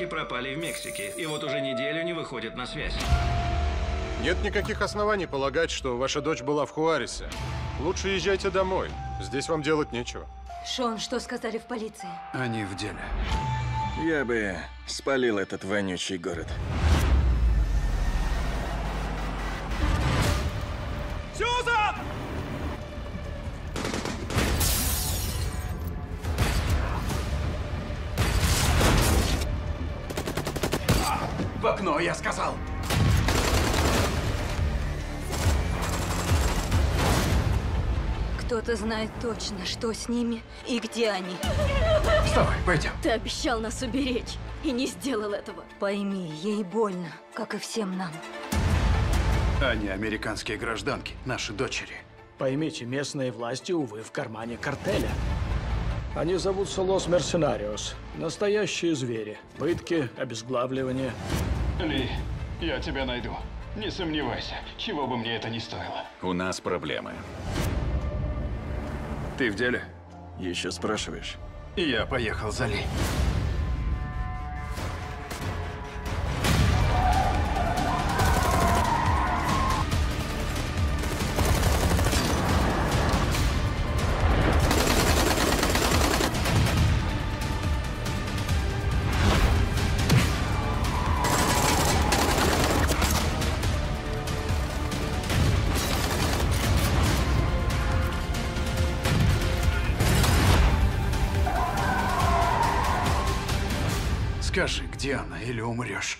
девушки пропали в Мексике, и вот уже неделю не выходят на связь. Нет никаких оснований полагать, что ваша дочь была в Хуарисе. Лучше езжайте домой. Здесь вам делать нечего. Шон, что сказали в полиции? Они в деле. Я бы спалил этот вонючий город. В окно, я сказал! Кто-то знает точно, что с ними и где они. Вставай, пойдем. Ты обещал нас уберечь и не сделал этого. Пойми, ей больно, как и всем нам. Они американские гражданки, наши дочери. Поймите, местные власти, увы, в кармане картеля. Они зовутся Лос Мерсенариос. Настоящие звери. Пытки, обезглавливание. Ли, я тебя найду. Не сомневайся, чего бы мне это ни стоило. У нас проблемы. Ты в деле? Еще спрашиваешь? Я поехал за Ли. Скажи, где она, или умрешь.